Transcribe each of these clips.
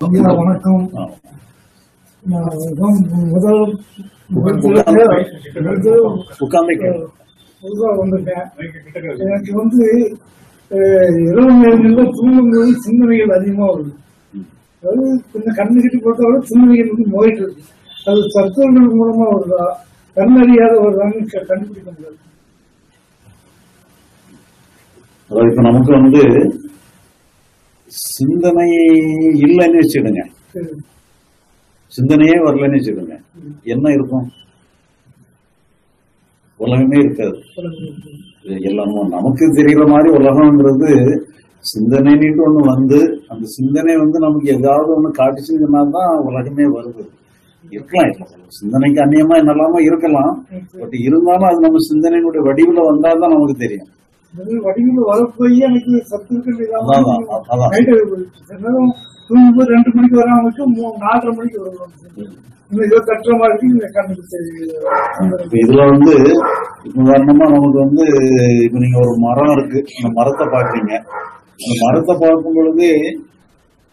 வணக்கம். முதல் வந்துட்டேன். எனக்கு வந்து இரவு நேரங்களில் தூங்கும்போது சிந்தனைகள் அதிகமா வருது. அதாவது கொஞ்சம் கண்ணு கட்டி விட சிந்தனைகள் வந்து நோயிட்டு இருக்கு. அது தத்துவங்கள் மூலமா வருதா? கண்ணறியாத வருதான்னு கண்டுபிடிக்க முடியாது. அதாவது இப்ப நமக்கு வந்து சிந்தனை இல்லைன்னு வச்சுடுங்க. சிந்தனையே வரலன்னு வச்சுடுங்க என்ன இருக்கும்? உலகமே இருக்காது. எல்லாமே நமக்கு தெரிகிற மாதிரி உலகம்ன்றது சிந்தனைன்னுட்டு ஒண்ணு வந்து அந்த சிந்தனை வந்து நமக்கு ஏதாவது ஒண்ணு காட்டுச்சுன்னா தான் உலகமே வருது. இருக்கலாம் இல்ல சிந்தனைக்கு அந்நியமா என்னெல்லாமோ இருக்கலாம். பட் இருந்தாலும் அது நம்ம சிந்தனையினுடைய வடிவுல வந்தாதான் நமக்கு தெரியும். வடிவில் வரப்போய் எனக்கு அதான். இல்லாமல் தூங்கும்போது ரெண்டு மணிக்கு வராமக்கு நாலரை மணிக்கு வருவாங்க ஏதோ மாதிரி இந்த கண்ணுக்கு இதுல வந்து இப்ப நமக்கு வந்து இப்ப நீங்க ஒரு மரம் இருக்கு அந்த மரத்தை பாக்குறீங்க அந்த மரத்தை பார்க்கும் பொழுது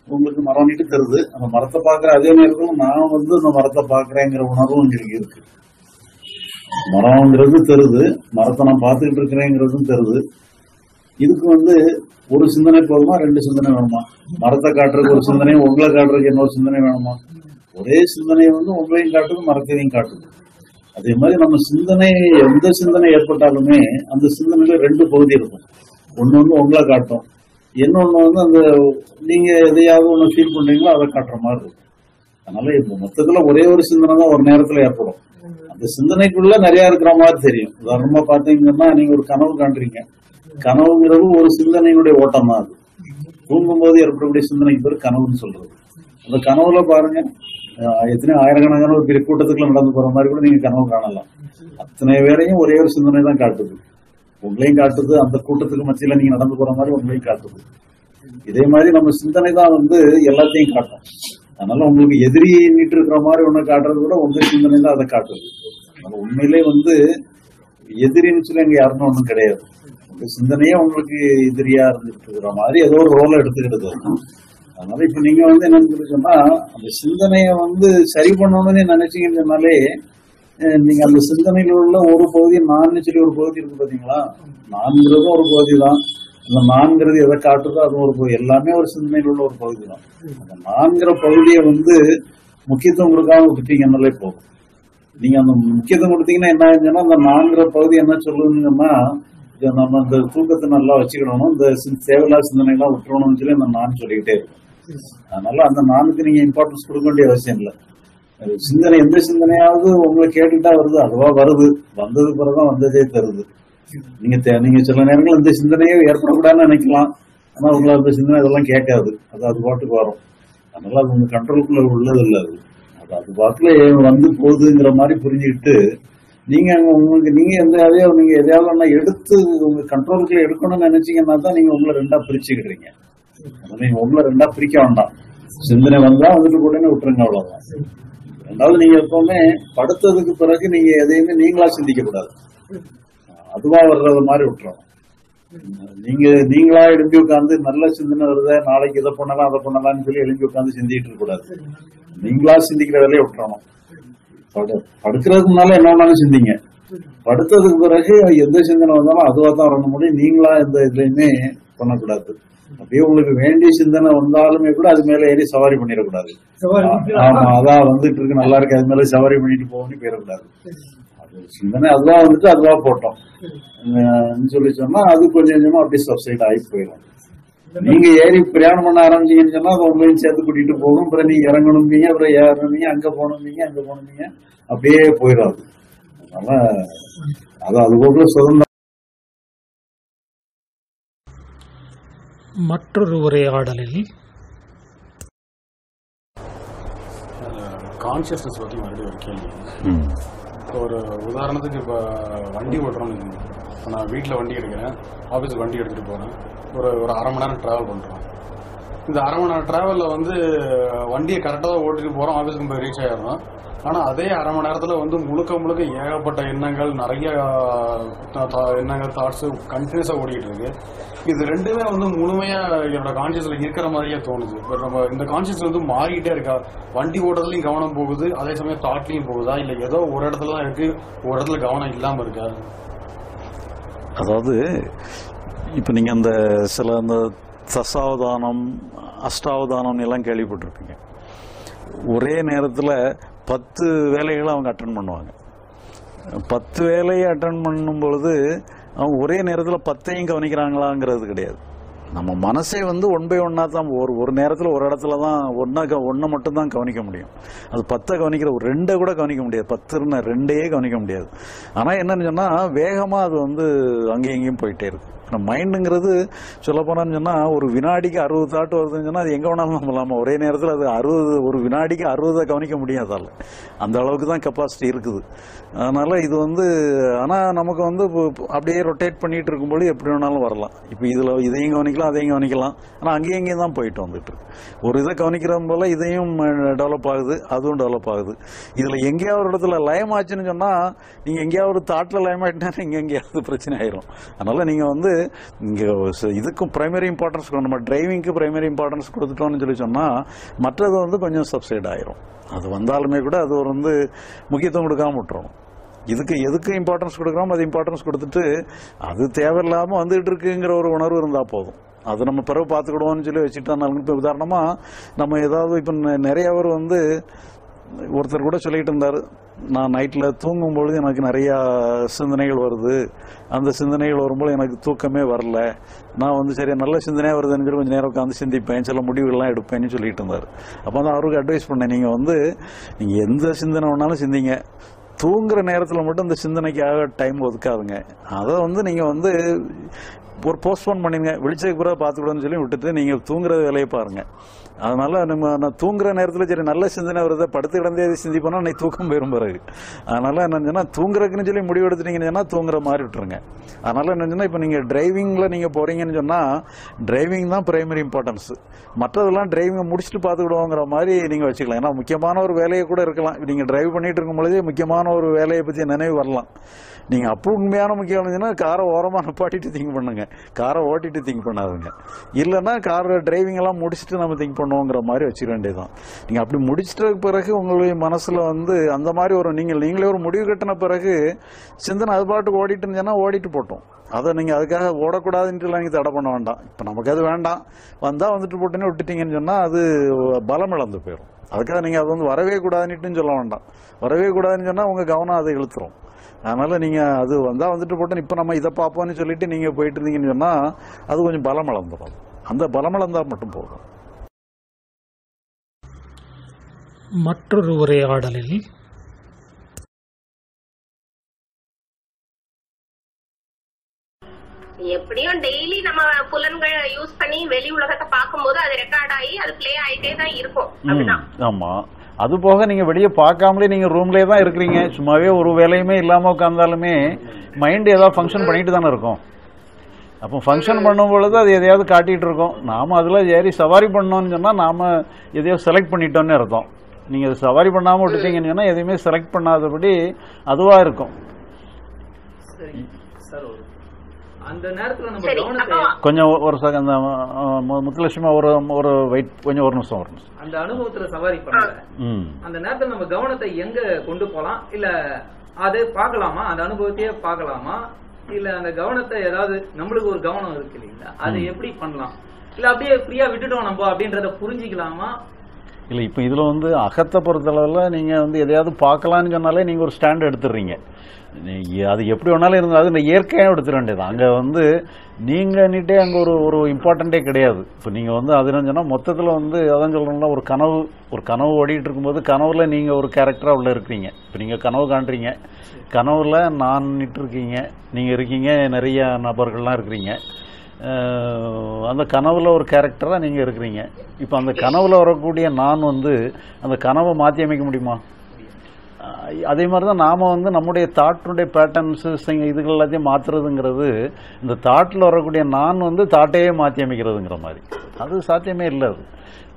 உங்களுக்கு மரம் நீட்டு தருது. அந்த மரத்தை பாக்குற அதே நேரத்துல நான் வந்து அந்த மரத்தை பாக்குறேங்கிற உணர்வும் உங்களுக்கு இருக்கு. மரம்ங்கிறது தருது மரத்தை நான் பார்த்துக்கிட்டு இருக்கிறேங்கிறதும் தருது. இதுக்கு வந்து ஒரு சிந்தனை போதுமா ரெண்டு சிந்தனை வேணுமா? மரத்தை காட்டுறதுக்கு ஒரு சிந்தனை உங்களை காட்டுறதுக்கு இன்னொரு சிந்தனை வேணுமா? ஒரே சிந்தனை வந்து உங்களையும் காட்டுது மரத்தையும் காட்டுது. அதே மாதிரி நம்ம சிந்தனை எந்த சிந்தனை ஏற்பட்டாலுமே அந்த சிந்தனையில ரெண்டு பகுதி இருக்கும். ஒன்னு வந்து உங்களை காட்டும். இன்னொன்னு வந்து அந்த நீங்க எதையாவது ஒன்று ஃபீல் பண்றீங்களோ அதை காட்டுற மாதிரி இருக்கும். அதனால இப்ப மொத்தத்துல ஒரே ஒரு சிந்தனை தான் ஒரு நேரத்துல ஏற்படும். அந்த சிந்தனைக்குள்ள நிறைய இருக்கிற மாதிரி தெரியும். உதாரணமா பாத்தீங்கன்னா நீங்க ஒரு கனவு காண்றீங்க. கனவுங்கிறது ஒரு சிந்தனையினுடைய ஓட்டம் தான் அது. தூங்கும்போது ஏற்படக்கூடிய சிந்தனைக்கு பேர் கனவுன்னு சொல்றது. அந்த கனவுல பாருங்க எத்தனையோ எத்தனை ஆயிரக்கணக்கான ஒரு பெரிய கூட்டத்துக்குள்ள நடந்து போற மாதிரி கூட நீங்க கனவு காணலாம். அத்தனை வேலையும் ஒரே ஒரு சிந்தனை தான் காட்டுது. உங்களையும் காட்டுது அந்த கூட்டத்துக்கு மத்தியில நீங்க நடந்து போற மாதிரி உங்களையும் காட்டுது. இதே மாதிரி நம்ம சிந்தனை தான் வந்து எல்லாத்தையும் காட்டும். அதனால உங்களுக்கு எதிரி நீட்டு இருக்கிற மாதிரி ஒண்ணு காட்டுறது கூட உங்க சிந்தனை தான் அதை காட்டுது. அதனால உண்மையிலே வந்து எதிரின்னு சொல்லி அங்க யாருன்னு ஒண்ணும் கிடையாது. உங்க சிந்தனையே உங்களுக்கு எதிரியா இருந்துட்டு இருக்கிற மாதிரி ஏதோ ஒரு ரோலை எடுத்துக்கிட்டது. அதனால இப்ப நீங்க வந்து என்னன்னு சொல்லி சொன்னா அந்த சிந்தனையை வந்து சரி பண்ணணும்னு நினைச்சீங்கன்னு சொன்னாலே நீங்க அந்த சிந்தனையில உள்ள ஒரு பகுதி நான் சொல்லி ஒரு பகுதி இருக்கு பாத்தீங்களா? நான்கிறதும் ஒரு பகுதி தான். அந்த நான்கிறது எதை காட்டுதோ அது ஒரு பகுதி. எல்லாமே ஒரு சிந்தனையில் உள்ள ஒரு பகுதி தான் அந்த நான்கிற பகுதியை வந்து முக்கியத்துவம் கொடுக்காம விட்டுட்டீங்கன்னாலே போதும். நீங்க அந்த முக்கியத்துவம் கொடுத்தீங்கன்னா என்ன ஆகுதுன்னா அந்த நான்கிற பகுதி என்ன சொல்லுங்கன்னா நம்ம இந்த தூக்கத்தை நல்லா வச்சுக்கணும் இந்த தேவையில்லா சிந்தனை எல்லாம் விட்டுறணும்னு சொல்லி அந்த நான் சொல்லிக்கிட்டே இருக்கும். அதனால அந்த நானுக்கு நீங்க இம்பார்ட்டன்ஸ் கொடுக்க வேண்டிய அவசியம் இல்லை. சிந்தனை எந்த சிந்தனையாவது உங்களை கேட்டுட்டா வருது அதுவா வருது. வந்தது பிறகுதான் வந்ததே தருது. நீங்க நீங்க சில நேரங்கள் இந்த சிந்தனையே ஏற்படக்கூடாதுன்னு நினைக்கலாம். ஆனா உங்களை அந்த சிந்தனை இதெல்லாம் கேட்காது. அது அது பாட்டுக்கு வரும். அதனால அது உங்க கண்ட்ரோலுக்குள்ள உள்ளது இல்லை அது. அது அது பாட்டுல வந்து போகுதுங்கிற மாதிரி புரிஞ்சுக்கிட்டு நீங்க அங்க உங்களுக்கு நீங்க எந்த எதையோ நீங்க எதையாவது ஒன்னா எடுத்து உங்க கண்ட்ரோலுக்குள்ள எடுக்கணும்னு நினைச்சீங்கன்னா தான் நீங்க உங்களை ரெண்டா பிரிச்சுக்கிடுறீங்க நீங்க உங்களை ரெண்டா பிரிக்க வேண்டாம். சிந்தனை வந்தா வந்துட்டு உடனே விட்டுருங்க அவ்வளவுதான். ரெண்டாவது நீங்க எப்பவுமே படுத்ததுக்கு பிறகு நீங்க எதையுமே நீங்களா சிந்திக்க கூடாது அதுவா வர்றது மாதிரி விட்டுறோம். நீங்க நீங்களா எழும்பி உட்காந்து நல்ல சிந்தனை வருத நாளைக்கு இதை பண்ணலாம் அதை பண்ணலாம்னு சொல்லி எழும்பி உட்காந்து சிந்திட்டு இருக்க கூடாது நீங்களா சிந்திக்கிற வேலையை விட்டுறணும். படு- படுக்கிறதுக்கு முன்னால என்ன வேணாலும் சிந்திங்க. படுத்ததுக்கு பிறகு எந்த சிந்தனை வந்தாலும் அதுவா தான் வரணும் முடியும். நீங்களா எந்த இதுலயுமே பண்ணக்கூடாது. அப்படியே உங்களுக்கு வேண்டிய சிந்தனை வந்தாலுமே கூட அது மேல ஏறி சவாரி பண்ணிடக்கூடாது. ஆமா அதான் வந்துட்டு இருக்கு. நல்லா இருக்கு. அது மேல சவாரி பண்ணிட்டு போகணும்னு போயிடக்கூடாது சிந்தனை. அதுவா வந்துட்டு அதுவா போட்டோம். சொல்லி சொன்னா அது கொஞ்சம் கொஞ்சமா அப்படியே சப்சைட் ஆகி போயிடும். நீங்க ஏறி பிரயாணம் பண்ண ஆரம்பிச்சீங்கன்னு சொன்னா அது உங்களையும் சேர்த்து கூட்டிட்டு போகும். அப்புறம் நீங்க இறங்கணும்பீங்க அப்புறம் ஏறணும்பீங்க அங்க போகணும்பீங்க அங்க போகணும்பீங்க. அப்படியே போயிடும் அது அதனால அது அது போல சுதந்திரம். மற்றொரு உரையாடலில் கான்ஷியஸ்னஸ் பற்றி மறுபடியும் ஒரு கேள்வி. இப்போ ஒரு உதாரணத்துக்கு இப்போ வண்டி ஓட்டுறோம்னு இப்போ நான் வீட்டில் வண்டி எடுக்கிறேன் ஆஃபீஸுக்கு வண்டி எடுத்துகிட்டு போகிறேன் ஒரு ஒரு அரை மணி நேரம் ட்ராவல் பண்ணுறோம் இந்த அரை மணி நேரம் டிராவலில் வந்து வண்டியை கரெக்டாக தான் ஓட்டிட்டு போகிறோம் ஆஃபீஸ்க்கு போய் ரீச் ஆகிடுறோம் ஆனால் அதே அரை மணி நேரத்தில் வந்து முழுக்க முழுக்க ஏகப்பட்ட எண்ணங்கள் நிறைய எண்ணங்கள் தாட்ஸ் கண்டினியூஸாக ஓடிக்கிட்டு இருக்கு. இது ரெண்டுமே வந்து முழுமையாக என்னோட கான்சியஸில் இருக்கிற மாதிரியே தோணுது. பட் நம்ம இந்த கான்சியஸ் வந்து மாறிக்கிட்டே இருக்கா? வண்டி ஓட்டுறதுலயும் கவனம் போகுது அதே சமயம் தாட்லையும் போகுதா? இல்லை ஏதோ ஒரு இடத்துல தான் இருக்கு ஒரு இடத்துல கவனம் இல்லாமல் இருக்கா? அதாவது இப்போ நீங்கள் அந்த சில அந்த தசாவதானம் அஷ்டாவதானம் எல்லாம் கேள்விப்பட்டிருப்பீங்க. ஒரே நேரத்தில் பத்து வேலைகளை அவங்க அட்டன் பண்ணுவாங்க. பத்து வேலையை அட்டன் பண்ணும் பொழுது அவங்க ஒரே நேரத்தில் பத்தையும் கவனிக்கிறாங்களாங்கிறது கிடையாது. நம்ம மனசே வந்து ஒன் பை ஒன்னாக தான் ஒரு ஒரு நேரத்தில் ஒரு இடத்துல தான் ஒன்றா ஒன்றை மட்டும் தான் கவனிக்க முடியும். அது பத்தை கவனிக்கிற ஒரு ரெண்டை கூட கவனிக்க முடியாது. பத்துன்னு ரெண்டையே கவனிக்க முடியாது. ஆனால் என்னன்னு சொன்னால் வேகமாக அது வந்து அங்கேயும் இங்கேயும் போயிட்டே இருக்கு. நம்ம மைண்டுங்கிறது சொல்ல போனான்னு சொன்னால் ஒரு வினாடிக்கு அறுபது தாட்டு வருதுன்னு சொன்னால் அது எங்கே வேணாலும் நம்பலாமா ஒரே நேரத்தில் அது அறுபது ஒரு வினாடிக்கு அறுபதை கவனிக்க முடியாதால் அந்த அளவுக்கு தான் கெப்பாசிட்டி இருக்குது. அதனால் இது வந்து ஆனால் நமக்கு வந்து இப்போ- அப்படியே ரொட்டேட் பண்ணிகிட்டு இருக்கும்போது எப்படி வேணாலும் வரலாம். இப்போ இதில் இதையும் கவனிக்கலாம் அதையும் கவனிக்கலாம். ஆனால் அங்கேயும் இங்கேயும் தான் போயிட்டு வந்துட்டு இருக்கு. ஒரு இதை கவனிக்கிறது போல் இதையும் டெவலப் ஆகுது அதுவும் டெவலப் ஆகுது. இதில் எங்கேயாவது ஒரு இடத்துல லயம் ஆச்சுன்னு சொன்னால் நீங்கள் எங்கேயாவது ஒரு தாட்டில் லயம் ஆயிட்டுனா இங்கே எங்கேயாவது பிரச்சனை ஆயிரும். அதனால் நீங்கள் வந்து இங்கே இதுக்கும் பிரைமரி இம்பார்ட்டன்ஸ் நம்ம டிரைவிங்க்கு பிரைமரி இம்பார்ட்டன்ஸ் கொடுத்துட்டோம்னு சொல்லி சொன்னால் மற்றது வந்து கொஞ்சம் சப்சைட் ஆயிரும். அது வந்தாலுமே கூட அது ஒரு வந்து முக்கியத்துவம் கொடுக்காம விட்டுரும். இதுக்கு எதுக்கு இம்பார்ட்டன்ஸ் கொடுக்குறோமோ அது இம்பார்ட்டன்ஸ் கொடுத்துட்டு அது தேவையில்லாமல் வந்துகிட்டு இருக்குங்கிற ஒரு உணர்வு இருந்தால் போதும். அது நம்ம பிறகு பார்த்துக்கிடுவோம்னு சொல்லி வச்சுட்டோம்னாலும் இப்போ உதாரணமாக நம்ம ஏதாவது இப்போ நிறைய பேர் வந்து ஒருத்தர் கூட சொல்லிட்டு இருந்தார். நான் நைட்டில் தூங்கும் பொழுது எனக்கு நிறையா சிந்தனைகள் வருது. அந்த சிந்தனைகள் வரும்போது எனக்கு தூக்கமே வரல. நான் வந்து சரி நல்ல சிந்தனையாக வருதுன்னு சொல்லி கொஞ்சம் நேரம் உட்காந்து சிந்திப்பேன். சில முடிவுகள்லாம் எடுப்பேன்னு சொல்லிட்டு இருந்தார். அப்போ தான் அவருக்கு அட்வைஸ் பண்ணேன். நீங்கள் வந்து நீங்கள் எந்த சிந்தனை வேணாலும் சிந்திங்க. தூங்குற நேரத்தில் மட்டும் இந்த சிந்தனைக்காக டைம் ஒதுக்காதுங்க. அதை வந்து நீங்கள் வந்து ஒரு போஸ்ட்போன் பண்ணிடுங்க விழிச்சதுக்கு பிறகு பார்த்துக்கூடாதுன்னு சொல்லி விட்டுட்டு நீங்கள் தூங்குற வேலையை பாருங்க. அதனால நம்ம நான் தூங்குற நேரத்தில் சரி நல்ல சிந்தனை வருது படுத்து கிடந்தே சிந்திப்போனா அன்னைக்கு தூக்கம் போயிடும் பிறகு. அதனால என்னன்னா தூங்குறதுக்குன்னு சொல்லி முடிவு எடுத்துட்டீங்கன்னு சொன்னா தூங்குற மாதிரி விட்டுருங்க. அதனால என்னன்னா இப்போ நீங்கள் டிரைவிங்கில் நீங்கள் போகிறீங்கன்னு சொன்னால் டிரைவிங் தான் பிரைமரி இம்பார்ட்டன்ஸ் மற்றதெல்லாம் டிரைவிங்கை முடிச்சுட்டு பார்த்துக்கிடுவோங்கிற மாதிரி நீங்கள் வச்சுக்கலாம். ஏன்னா முக்கியமான ஒரு வேலையை கூட இருக்கலாம். நீங்கள் டிரைவ் பண்ணிட்டு இருக்கும் பொழுதே முக்கியமான ஒரு வேலையை பற்றி நினைவு வரலாம். நீங்கள் அப்போ உண்மையான முக்கியம் இருந்துச்சுன்னா காரை ஓரமாக நிப்பாட்டிட்டு திங்க் பண்ணுங்க. காரை ஓட்டிட்டு திங்க் பண்ணாதுங்க. இல்லைன்னா காரை டிரைவிங் எல்லாம் முடிச்சுட்டு நம்ம திங்க் பண்ணுவோங்கிற மாதிரி வச்சுக்க வேண்டியதுதான். நீங்கள் அப்படி முடிச்சிட்ட பிறகு உங்களுடைய மனசில் வந்து அந்த மாதிரி ஒரு நீங்கள் நீங்களே ஒரு முடிவு கட்டின பிறகு சிந்தனை அது பாட்டுக்கு ஓடிட்டு இருந்துச்சுன்னா ஓடிட்டு போட்டோம். அதை நீங்கள் அதுக்காக ஓடக்கூடாதுன்ட்டுலாம் நீங்கள் தடை பண்ண வேண்டாம். இப்போ நமக்கு அது வேண்டாம். வந்தால் வந்துட்டு போட்டுன்னு விட்டுட்டீங்கன்னு சொன்னால் அது பலம் இழந்து போயிடும் அதுக்காக நீங்கள் அது வந்து வரவே கூடாதுன்னுட்டும் சொல்ல வேண்டாம். வரவே கூடாதுன்னு சொன்னால் உங்கள் கவனம் அதை இழுத்துரும். அதனால நீங்கள் அது வந்தால் வந்துட்டு போட்டு இப்போ நம்ம இதை பார்ப்போம்னு சொல்லிட்டு நீங்கள் போயிட்டு இருந்தீங்கன்னு சொன்னால் அது கொஞ்சம் பலம் இழந்துடும் அந்த பலம் இழந்தால் மட்டும் போதும். மற்றொரு உரையாடலில் எப்படியும் டெய்லி நம்ம புலன்களை யூஸ் பண்ணி வெளி உலகத்தை பார்க்கும்போது அது ரெக்கார்ட் ஆகி அது ப்ளே ஆயிட்டே தான் இருக்கும். அப்படிதான். ஆமா. அது போக நீங்க வெளியே பார்க்காமலே நீங்க ரூம்லேயே தான் இருக்கிறீங்க. சும்மாவே ஒரு வேலையுமே இல்லாம உட்காந்தாலுமே மைண்ட் ஏதாவது ஃபங்க்ஷன் பண்ணிட்டு தானே இருக்கும். அப்போ ஃபங்க்ஷன் பண்ணும் பொழுது அது எதையாவது காட்டிட்டு இருக்கோம். நாம அதில் ஏறி சவாரி பண்ணோம்னு சொன்னால் நாம எதையோ செலக்ட் பண்ணிட்டோம்னு அர்த்தம். நீங்க அது சவாரி பண்ணாம விட்டுட்டீங்கன்னு சொன்னால் எதையுமே செலக்ட் பண்ணாதபடி அதுவா இருக்கும். சரி. சார் ஒரு அந்த நேரத்துல நம்ம கவனத்தை கொஞ்சம் ஒரு செகண்ட் முத்துலட்சுமி ஒரு ஒரு வெயிட் கொஞ்சம் ஒரு நிமிஷம் ஒரு நிமிஷம். அந்த அனுபவத்துல சவாரி பண்ணல. ம். அந்த நேரத்துல நம்ம கவனத்தை எங்க கொண்டு போலாம்? இல்ல அதை பார்க்கலாமா? அந்த அனுபவத்தையே பார்க்கலாமா? இல்ல அந்த கவனத்தை ஏதாவது நம்மளுக்கு ஒரு கவனம் இருக்கு இல்லைங்களா? அதை எப்படி பண்ணலாம்? இல்ல அப்படியே ஃப்ரீயா விட்டுட்டோம் நம்ம அப்படின்றத புரிஞ்சுக்கலாமா? இல்ல இப்ப இதுல வந்து அகத்தை பொறுத்தளவுல நீங்க வந்து எதையாவது பார்க்கலாம்னு சொன்னாலே நீங்க ஒரு ஸ்டாண்ட் எடுத்துடுறீங்க. அது எப்படி வேணாலும் இருந்தது. அது நான் இயற்கையாக எடுத்துட வேண்டியது அங்கே வந்து நீங்கள் நீட்டே அங்கே ஒரு ஒரு இம்பார்ட்டண்ட்டே கிடையாது. இப்போ நீங்கள் வந்து அது என்ன மொத்தத்தில் வந்து அதான் சொல்கிறோம்னா ஒரு கனவு ஒரு கனவு ஓடிட்டு இருக்கும்போது கனவில் நீங்கள் ஒரு கேரக்டராக உள்ளே இருக்கிறீங்க. இப்போ நீங்கள் கனவு காண்றீங்க. கனவில் நான் நிட்டு இருக்கீங்க. நீங்கள் இருக்கீங்க நிறைய நபர்கள்லாம் இருக்கிறீங்க. அந்த கனவில் ஒரு கேரக்டராக நீங்கள் இருக்கிறீங்க. இப்போ அந்த கனவில் வரக்கூடிய நான் வந்து அந்த கனவை மாற்றி அமைக்க முடியுமா? அதே மாதிரி தான் நாம் வந்து நம்முடைய தாட்டினுடைய பேட்டர்ன்ஸு இதுகள் எல்லாத்தையும் மாற்றுறதுங்கிறது இந்த தாட்டில் வரக்கூடிய நான் வந்து தாட்டையே மாற்றி அமைக்கிறதுங்கிற மாதிரி. அது சாத்தியமே இல்லை அது.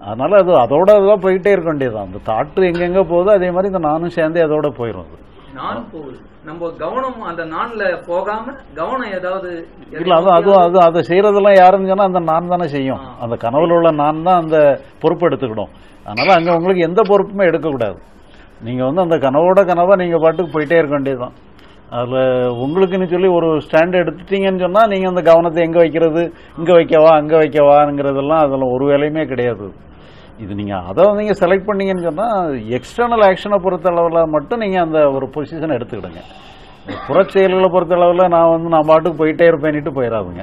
அதனால் அது அதோட தான் போயிட்டே இருக்க வேண்டியதுதான். அந்த தாட்டு எங்கெங்கே போகுதோ அதே மாதிரி இந்த நானும் சேர்ந்தே அதோட போயிடும் அது. நான் போகுது. நம்ம கவனம் அந்த நான்ல போகாம கவனம் ஏதாவது இல்ல அது அது அது அதை செய்யறதெல்லாம் யாருன்னு சொன்னா அந்த நான் தானே செய்யும். அந்த கனவுல உள்ள நான் தான் அந்த பொறுப்பு எடுத்துக்கிடும். அதனால அங்க உங்களுக்கு எந்த பொறுப்புமே எடுக்கக்கூடாது. நீங்கள் வந்து அந்த கனவோட கனவை நீங்கள் பாட்டுக்கு போயிட்டே இருக்க வேண்டியதுதான். அதில் உங்களுக்குன்னு சொல்லி ஒரு ஸ்டாண்ட் எடுத்துட்டீங்கன்னு சொன்னால் நீங்கள் அந்த கவனத்தை எங்கே வைக்கிறது? இங்கே வைக்கவா? அங்கே வைக்கவாங்கிறதெல்லாம் அதில் ஒரு வேலையுமே கிடையாது. இது நீங்கள் அதை நீங்கள் செலக்ட் பண்ணீங்கன்னு சொன்னால் எக்ஸ்டர்னல் ஆக்ஷனை பொறுத்த மட்டும் நீங்கள் அந்த ஒரு பொசிஷனை எடுத்துக்கிடுங்க. புறச்செயல்களை பொறுத்தளவில் நான் வந்து நான் பாட்டுக்கு போயிட்டே இருப்பேன்ட்டு போயிடாதுங்க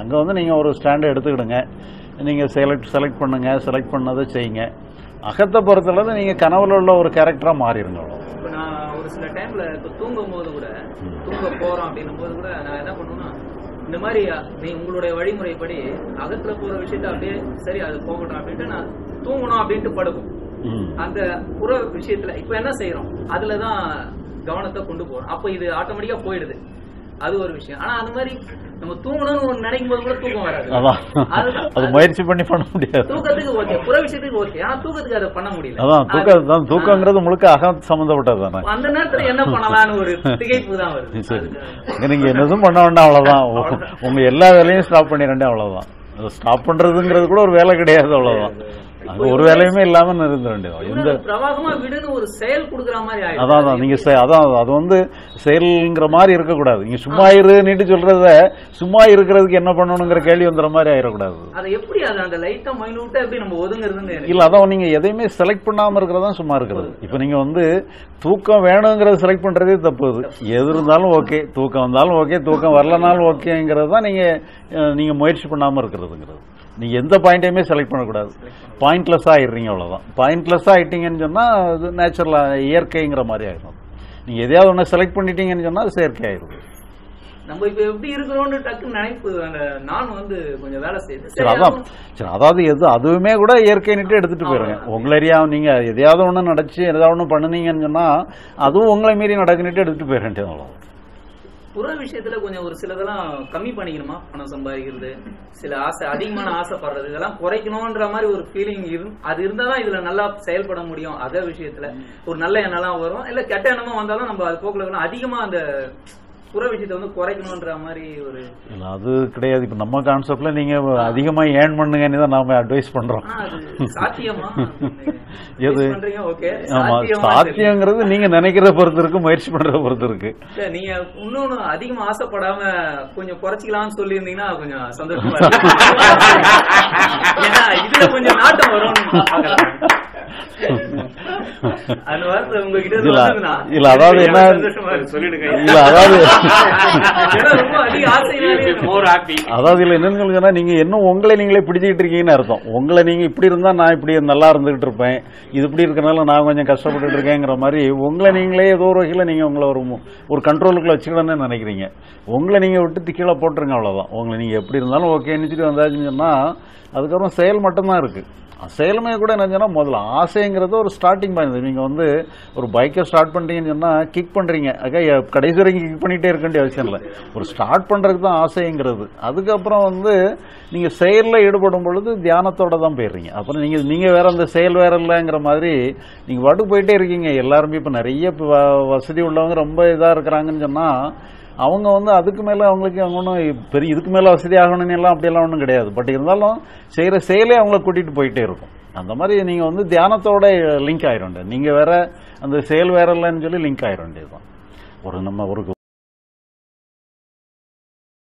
அங்கே வந்து நீங்கள் ஒரு ஸ்டாண்டை எடுத்துக்கிடுங்க. நீங்கள் செலக்ட் செலக்ட் பண்ணுங்கள் செலக்ட் பண்ணதை செய்யுங்க. அகத்தை பொறுத்தளவு நீங்கள் கனவுல உள்ள ஒரு கேரக்டராக மாறிடுங்க அவ்வளோ இப்ப நான் ஒரு சில டைம்ல இப்ப தூங்கும் போது கூட தூங்க போறோம் அப்படின்னும் போது கூட நான் என்ன பண்ணுவேன்னா இந்த மாதிரி நீ உங்களுடைய வழிமுறைப்படி அகத்துல போற விஷயத்த அப்படியே சரி அது போகட்டும் அப்படின்ட்டு நான் தூங்கணும் அப்படின்ட்டு படுக்கும் அந்த புற விஷயத்துல இப்ப என்ன செய்யறோம் அதுலதான் கவனத்தை கொண்டு போறோம். அப்ப இது ஆட்டோமேட்டிக்கா போயிடுது. அது ஒரு விஷயம். ஆனா அந்த மாதிரி நம்ம தூங்கணும்னு ஒண்ணு நினைக்கும் போது கூட தூக்கம் வராது. அது முயற்சி பண்ணி பண்ண முடியாது. தூக்கத்துக்கு ஓகே புற விஷயத்துக்கு ஓகே ஆனா தூக்கத்துக்கு அதை பண்ண முடியல. அதான் தூக்கம் தூக்கங்கிறது முழுக்க அகம் சம்மந்தப்பட்டது தானே. அந்த நேரத்துல என்ன பண்ணலாம்னு ஒரு திகைப்பு தான் வருது. சரி. நீங்க என்னதும் பண்ண வேண்டாம் அவ்வளவுதான். உங்க எல்லா வேலையும் ஸ்டாப் பண்ணிடண்டே அவ்வளவுதான். ஸ்டாப் பண்றதுங்கிறது கூட ஒரு வேலை கிடையாது அவ்வளவுதான். அது ஒரு வேலையுமே இல்லாம இருந்த வேண்டியது எந்த பிரவாகமா விடுன்னு ஒரு செயல் குடுக்குற மாதிரி அதான் நீங்க அதான் அது வந்து செயல்ங்கிற மாதிரி இருக்கக்கூடாது. நீங்க சும்மா இருன்னு சொல்றத சும்மா இருக்கிறதுக்கு என்ன பண்ணணுங்கிற கேள்வி வந்துற மாதிரி ஆயிடக்கூடாது. அதை எப்படி அது அந்த லைட்டா மைனூட்டா எப்படி நம்ம ஒதுங்குறதுன்னு இல்ல அதான் நீங்க எதையுமே செலக்ட் பண்ணாம இருக்கிறதா சும்மா இருக்கிறது. இப்ப நீங்க வந்து தூக்கம் வேணுங்கிறத செலக்ட் பண்றதே தப்பு. அது எது இருந்தாலும் ஓகே தூக்கம் வந்தாலும் ஓகே தூக்கம் வரலனாலும் ஓகேங்கிறது தான் நீங்க நீங்க முயற்சி பண்ணாம இருக்கிறதுங்கிறது. நீங்க எந்த பாயிண்டையுமே செலக்ட் பண்ணக்கூடாது. பாயிண்ட்லெஸ் ஆயிடுறீங்க அவ்வளவுதான். பாயிண்ட்லெஸ் ஆயிட்டீங்கன்னு சொன்னா அது நேச்சுரலா இயற்கைங்கிற மாதிரி ஆயிடும். நீங்க எதையாவது ஒன்று செலக்ட் பண்ணிட்டீங்கன்னு சொன்னா அது செயற்கை ஆயிடும் நம்ம இப்ப எப்படி இருக்கிறோம்னு டக்குன்னு நினைப்பு நான் வந்து கொஞ்சம் வேலை செய்யுது. சரி அதான். சரி அதாவது எது அதுவுமே கூட இயற்கைன்னுட்டு எடுத்துட்டு போயிருங்க. உங்களை அறியா நீங்க எதையாவது ஒண்ணு நடச்சு எதாவது ஒண்ணு பண்ணுனீங்கன்னு சொன்னா அதுவும் உங்களை மீறி நடக்குன்னுட்டு எடுத்துட்டு போயிட வேண்டியது அவ்வளவுதான். புற விஷயத்துல கொஞ்சம் ஒரு சிலதெல்லாம் கம்மி பண்ணிக்கணுமா? பணம் சம்பாதிக்கிறது சில ஆசை அதிகமான ஆசைப்படுறது இதெல்லாம் குறைக்கணும்ன்ற மாதிரி ஒரு ஃபீலிங் இரு அது இருந்தாதான் இதுல நல்லா செயல்பட முடியும். அதே விஷயத்துல ஒரு நல்ல எண்ணம்லாம் வரும். இல்ல கெட்ட எண்ணமா வந்தாலும் நம்ம அது போக்குல அதிகமா அந்த புற விஷயத்தை வந்து குறைக்கணும்ன்ற மாதிரி ஒரு அது கிடையாது. இப்ப நம்ம கான்செப்ட்ல நீங்க அதிகமா ஏர்ன் பண்ணுங்கன்னு தான் நாம அட்வைஸ் பண்றோம். சாத்தியமா? எது? ஆமா சாத்தியங்கிறது நீங்க நினைக்கிறத பொறுத்து இருக்கு முயற்சி பண்றத பொறுத்து இருக்கு. நீங்க இன்னொன்னு அதிகமா ஆசைப்படாம கொஞ்சம் குறைச்சிக்கலாம்னு சொல்லி இருந்தீங்கன்னா கொஞ்சம் சந்தோஷமா இருக்கும். ஏன்னா இதுல கொஞ்சம் நாட்டம் பார்க்கறேன். அந்த வார்த்தை உங்ககிட்ட இல்ல, அதாவது என்ன-. சொல்லிடுங்க. இல்ல அதாவது அதாவது இல்ல என்னன்னு நீங்க இன்னும் உங்களை நீங்களே பிடிச்சிக்கிட்டு இருக்கீங்கன்னு அர்த்தம். உங்களை நீங்க இப்படி இருந்தா நான் இப்படி நல்லா இருந்துகிட்டு இருப்பேன். இது இப்படி இருக்கனால நான் கொஞ்சம் கஷ்டப்பட்டுட்டு இருக்கேங்கிற மாதிரி உங்களை நீங்களே ஏதோ ஒரு வகையில நீங்க உங்களை ஒரு ஒரு கண்ட்ரோலுக்குள்ள வச்சுக்கணும்னு நினைக்கிறீங்க. உங்களை நீங்க விட்டு கீழே போட்டுருங்க அவ்வளவுதான். உங்களை நீங்க எப்படி இருந்தாலும் ஓகேன்னு வந்தாச்சுன்னு சொன்னா அதுக்கப்புறம் செயல் மட்டும்தான் இருக்கு. செயலுமே கூட என்ன முதல்ல ஆசைங்கிறது ஒரு ஸ்டார்டிங் பாயிண்ட் நீங்கள் வந்து ஒரு பைக்கை ஸ்டார்ட் பண்ணுறீங்கன்னு சொன்னால் கிக் பண்ணுறீங்க அக்கா கடைசி வரைக்கும் கிக் பண்ணிகிட்டே இருக்க வேண்டிய அவசியம் இல்லை. ஒரு ஸ்டார்ட் பண்ணுறதுக்கு தான் ஆசைங்கிறது. அதுக்கப்புறம் வந்து நீங்கள் செயலில் ஈடுபடும் பொழுது தியானத்தோட தான் போயிடுறீங்க. அப்புறம் நீங்கள் நீங்கள் வேறு அந்த செயல் வேற இல்லைங்கிற மாதிரி நீங்கள் பாட்டுக்கு போயிட்டே இருக்கீங்க. எல்லாருமே இப்போ நிறைய வசதி உள்ளவங்க ரொம்ப இதாக இருக்கிறாங்கன்னு சொன்னால் அவங்க வந்து அதுக்கு மேலே அவங்களுக்கு அவங்க ஒன்றும் பெரிய இதுக்கு மேலே வசதி ஆகணும்னு எல்லாம் அப்படியெல்லாம் ஒன்றும் கிடையாது. பட் இருந்தாலும் செய்கிற செயலே அவங்கள கூட்டிகிட்டு போயிட்டே இருக்கும். அந்த மாதிரி நீங்கள் வந்து தியானத்தோட லிங்க் ஆயிரும். நீங்கள் வேற அந்த செயல் வேற இல்லைன்னு சொல்லி லிங்க் ஆயிரும். வேண்டியதுதான் ஒரு நம்ம ஒரு